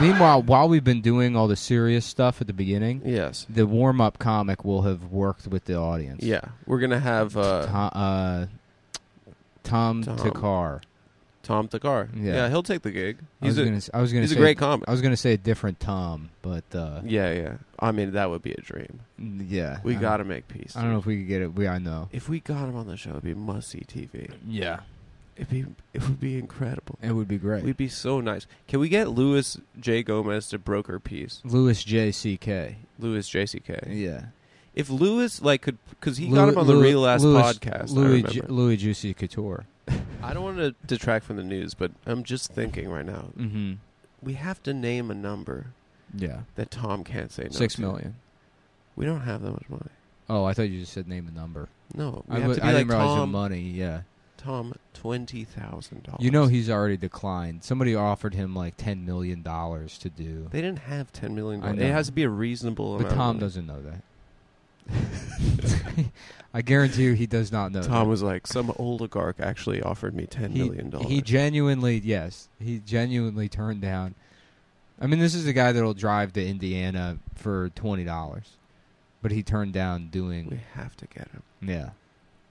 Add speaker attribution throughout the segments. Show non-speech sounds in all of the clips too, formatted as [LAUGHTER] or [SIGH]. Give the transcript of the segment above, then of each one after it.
Speaker 1: meanwhile, while we've been doing all the serious stuff at the beginning,
Speaker 2: Yes.
Speaker 1: the warm up comic will have worked with the audience.
Speaker 2: Yeah, we're gonna have uh,
Speaker 1: Tom, uh, Tom,
Speaker 2: Tom.
Speaker 1: Thakkar.
Speaker 2: Tom Thakkar.
Speaker 1: Yeah.
Speaker 2: Yeah. he'll take the gig.
Speaker 1: I was
Speaker 2: He's a
Speaker 1: gonna, I was gonna
Speaker 2: he's a
Speaker 1: say,
Speaker 2: great comic.
Speaker 1: I was gonna say a different Tom, but uh,
Speaker 2: yeah, yeah. I mean, that would be a dream.
Speaker 1: yeah,
Speaker 2: We
Speaker 1: I-
Speaker 2: got to make peace.
Speaker 1: I don't know if we could get it. We I know.
Speaker 2: If we got him on the show, it'd be must see TV.
Speaker 1: Yeah,
Speaker 2: It'd be it would be incredible.
Speaker 1: it would be great.
Speaker 2: We'd be so nice. Can we get Louis J Gomez to broker peace?
Speaker 1: Louis J C K.
Speaker 2: Louis JCK.
Speaker 1: Yeah,
Speaker 2: If Louis like could because he got him on the
Speaker 1: Louis-
Speaker 2: Real Last
Speaker 1: Louis-
Speaker 2: podcast.
Speaker 1: Louis. J- Louis Juicy Couture. [LAUGHS]
Speaker 2: I don't want to detract from the news, but I'm just thinking right now.
Speaker 1: Mm-hmm.
Speaker 2: We have to name a number
Speaker 1: Yeah,
Speaker 2: that Tom can't say no
Speaker 1: six
Speaker 2: to.
Speaker 1: million.
Speaker 2: We don't have that much money.
Speaker 1: Oh, I thought you just said name a number.
Speaker 2: No, we
Speaker 1: I,
Speaker 2: have
Speaker 1: w-
Speaker 2: to be
Speaker 1: I
Speaker 2: like
Speaker 1: didn't realize the
Speaker 2: Tom.
Speaker 1: money. Yeah,
Speaker 2: Tom, twenty thousand dollars.
Speaker 1: you know he's already declined. Somebody offered him like ten million dollars to do,
Speaker 2: they didn't have ten million dollars. It has to be a reasonable
Speaker 1: but Tom doesn't know that. [LAUGHS] I guarantee you, he does not know.
Speaker 2: Tom
Speaker 1: that.
Speaker 2: was like, some oligarch actually offered me ten
Speaker 1: he,
Speaker 2: million dollars.
Speaker 1: He genuinely, yes, he genuinely turned down. I mean, this is the guy that'll drive to Indiana for twenty dollars, but he turned down doing.
Speaker 2: we have to get him.
Speaker 1: yeah,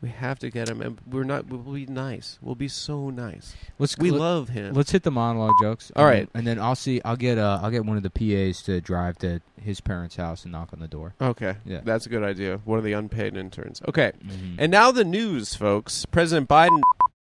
Speaker 2: We have to get him, and we're not. We'll be nice. We'll be so nice.
Speaker 1: let's
Speaker 2: We
Speaker 1: let,
Speaker 2: love him.
Speaker 1: Let's hit the monologue jokes.
Speaker 2: All right.
Speaker 1: and then I'll see. I'll get. Uh, I'll get one of the PAs to drive to his parents' house and knock on the door.
Speaker 2: Okay,
Speaker 1: Yeah.
Speaker 2: that's a good idea. One of the unpaid interns. Okay,
Speaker 1: Mhm.
Speaker 2: and now the news, folks. President Biden